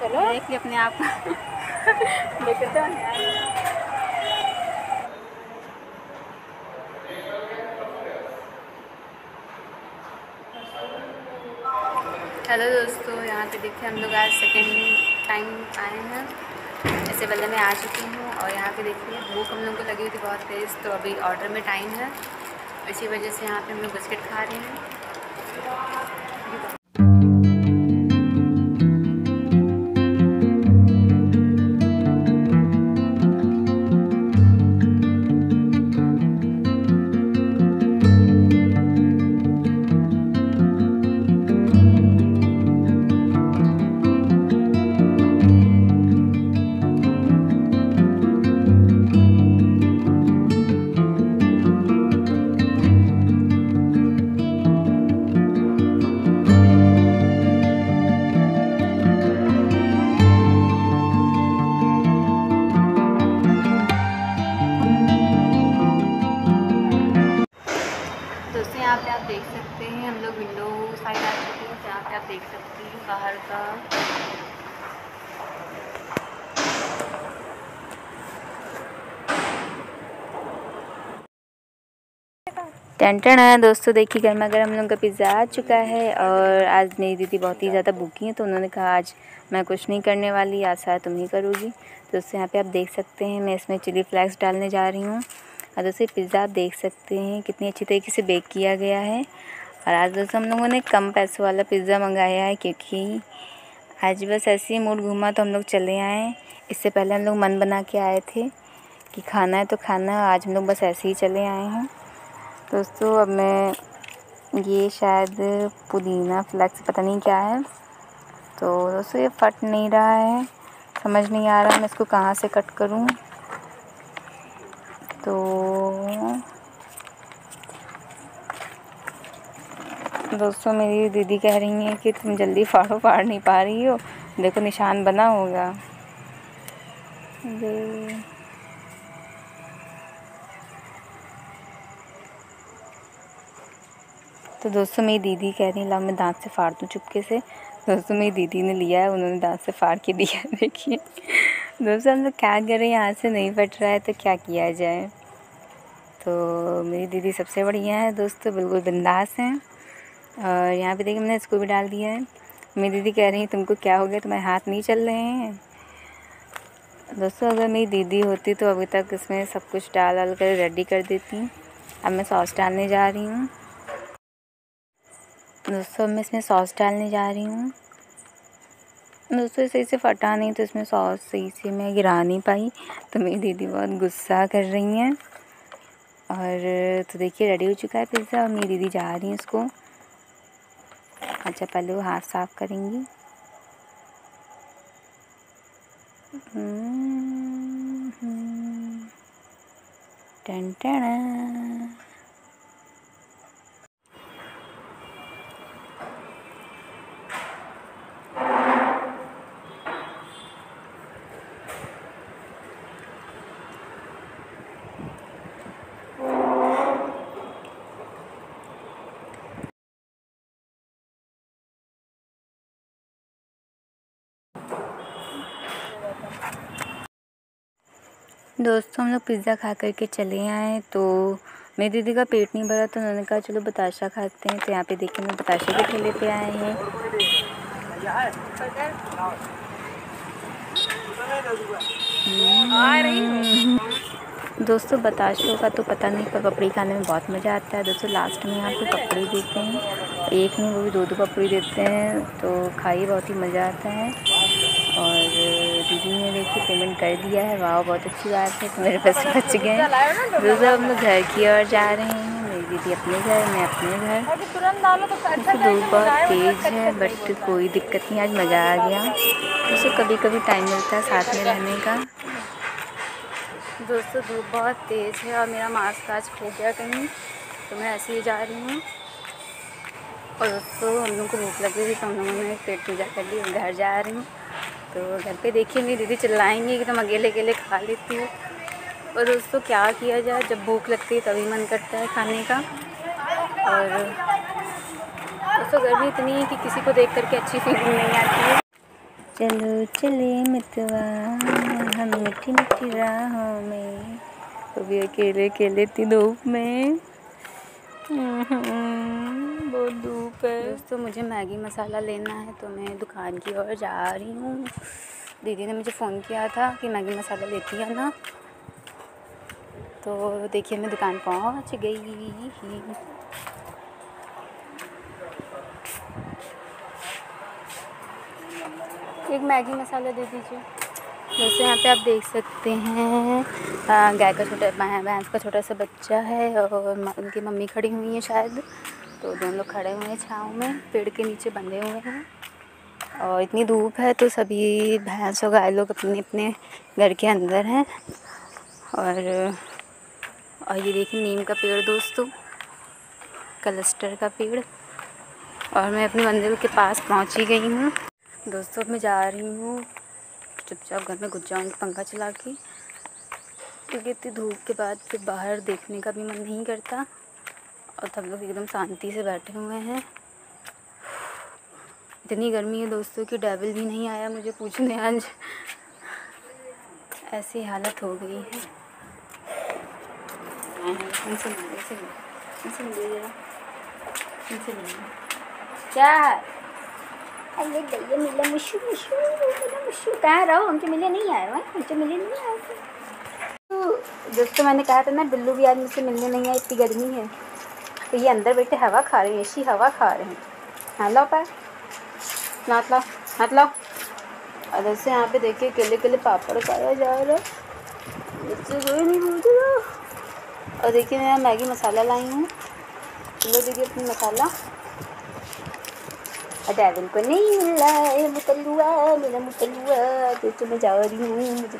चलो। देख ली अपने आप देख तो हेलो दोस्तों यहाँ पे देखिए हम लोग आज सेकेंड टाइम आए हैं। ऐसे पहले मैं आ चुकी हूँ और यहाँ पे देखिए भूख हम लोग को लगी हुई थी बहुत तेज़ तो अभी ऑर्डर में टाइम है। इसी वजह से यहाँ पे हम लोग बिस्किट खा रहे हैं। देख सकते हैं बाहर का। टेंटन है दोस्तों, देखिए गर्मा गर्म हम लोग का पिज़्ज़ा आ चुका है और आज मेरी दीदी बहुत ही ज़्यादा भूखी है तो उन्होंने कहा, आज मैं कुछ नहीं करने वाली आज सारा तुम ही करोगी। तो दोस्तों यहाँ पे आप देख सकते हैं, मैं इसमें चिली फ्लैक्स डालने जा रही हूँ। और दोस्तों पिज़्ज़ा आप देख सकते हैं, कितनी अच्छी तरीके से बेक किया गया है। और आज दोस्तों हम लोगों ने कम पैसों वाला पिज़्ज़ा मंगाया है क्योंकि आज बस ऐसे ही मूड घूमा तो हम लोग चले आए। इससे पहले हम लोग मन बना के आए थे कि खाना है तो खाना है आज हम लोग बस ऐसे ही चले आए हैं। दोस्तों, अब मैं ये शायद पुदीना फ्लैक्स, पता नहीं क्या है। तो दोस्तों, ये फट नहीं रहा है। समझ नहीं आ रहा मैं इसको कहाँ से कट करूँ। तो दोस्तों, मेरी दीदी कह रही हैं कि तुम जल्दी फाड़ो, फाड़ नहीं पा रही हो। देखो, निशान बना होगा। तो दोस्तों, मेरी दीदी कह रही है ला मैं दांत से फाड़ दूँ चुपके से। दोस्तों, मेरी दीदी ने लिया है, उन्होंने दांत से फाड़ के दिया देखिए। दोस्तों, हम लोग क्या करें, यहाँ से नहीं फट रहा है तो क्या किया जाए? तो मेरी दीदी सबसे बढ़िया है, दोस्तों, बिल्कुल बिंदास हैं। और यहाँ पे देखिए मैंने इसको भी डाल दिया है। मेरी दीदी कह रही है, तुमको क्या हो गया? तुम्हारे हाथ नहीं चल रहे हैं? दोस्तों, अगर मेरी दीदी होती तो अभी तक इसमें सब कुछ डाल डाल कर रेडी कर देती। अब मैं सॉस डालने जा रही हूँ। दोस्तों, अब मैं इसमें सॉस डालने जा रही हूँ। दोस्तों सही से फटा नहीं तो इसमें सॉस सही से मैं गिरा नहीं पाई। तो मेरी दीदी बहुत गुस्सा कर रही हैं। और तो देखिए रेडी हो चुका है पिज़्ज़ा और मेरी दीदी जा रही हैं इसको। अच्छा पहले वो हाथ साफ़ करेंगी हम्म, हम्म। टन टन दोस्तों, हम लोग पिज़्ज़ा खा करके चले आए तो मेरी दीदी का पेट नहीं भरा तो उन्होंने कहा, चलो बताशा खाते हैं तो यहाँ पे देखिए, मैं बताशा के ठेले पे आए हैं। हम्म। दोस्तों, बताशों का तो पता नहीं, पर पपड़ी खाने में बहुत मज़ा आता है। दोस्तों लास्ट में यहाँ पे पपड़ी देते हैं, एक में वो भी दो दो पपड़ी देते हैं तो खाइए, बहुत ही मज़ा आता है। और दीदी ने देखिए पेमेंट कर दिया है। वाह बहुत अच्छी बात है। तो मेरे पैसे बच गए हैं। हम लोग घर की ओर जा रहे हैं। मेरी दीदी अपने घर मैं अपने घर। तो धूप बहुत तेज़ है बट कोई दिक्कत नहीं आज मज़ा आ गया। दोस्तों कभी कभी टाइम मिलता है साथ में रहने का। दोस्तों धूप बहुत तेज़ है और मेरा मास्क आज खो गया कहीं तो मैं ऐसे ही जा रही हूँ। और दोस्तों हम लोग को भूख लगी थी तो हम लोगों ने पेट पूजा कर ली घर जा रही हूँ। तो घर पे देखिए, मेरी दीदी चिल्लाएँगी कि तुम अकेले अकेले खा लेती हो। और दोस्तों क्या किया जाए, जब भूख लगती है तभी मन करता है खाने का। और दोस्तों गर्मी इतनी है कि किसी को देख करके अच्छी फीलिंग नहीं आती है। चलो चले मितवा, हम मिठी मिठी राहों में। अभी अकेले अकेले थी धूप में। बहुत धूप है। दोस्तों, मुझे मैगी मसाला लेना है तो मैं दुकान की ओर जा रही हूँ। दीदी ने मुझे फ़ोन किया था कि मैगी मसाला लेती है ना? तो देखिए, मैं दुकान पहुँच गई। एक मैगी मसाला दे दीजिए। जैसे यहाँ पे आप देख सकते हैं गाय का छोटा भैंस का छोटा सा बच्चा है और उनकी मम्मी खड़ी हुई है शायद। तो दोनों लोग खड़े हुए हैं छाँव में, पेड़ के नीचे बंधे हुए हैं। और इतनी धूप है तो सभी भैंस और गाय लोग अपने अपने घर के अंदर हैं। और और ये देखिए नीम का पेड़ दोस्तों, क्लस्टर का पेड़। और मैं अपनी मंदिर के पास पहुँची गई हूँ। दोस्तों मैं जा रही हूँ चुपचाप घर में घुस जाऊँगी, पंखा चला के। क्योंकि इतनी धूप के बाद फिर बाहर देखने का भी मन नहीं करता। और सब लोग एकदम शांति से बैठे हुए हैं। इतनी गर्मी है दोस्तों कि डेविल भी नहीं आया मुझे पूछने आज। ऐसी हालत हो गई है। क्या है? अरे गैया मिला हमसे मिले नहीं आए हैं हमसे मिले नहीं आए तो दोस्तों मैंने कहा था ना, बिल्लू भी आज मुझसे मिलने नहीं आए, इतनी गर्मी है। तो ये अंदर बैठे हवा खा रहे हैं, ऐसी हवा खा रहे हैं। हाँ लो पैर। हाथ लाओ हाथ लाओ। और जैसे यहाँ पे देखिए, केले केले पापड़ खाया जा रहा है। कोई नहीं रहा और देखिए, मैं मैगी मसाला लाई हूँ। लो देखिए अपनी मसाला। डेविल को नहीं मिला है मुतलुआ मेरा मुतलुआ तो मैं जा रही हूँ मुझे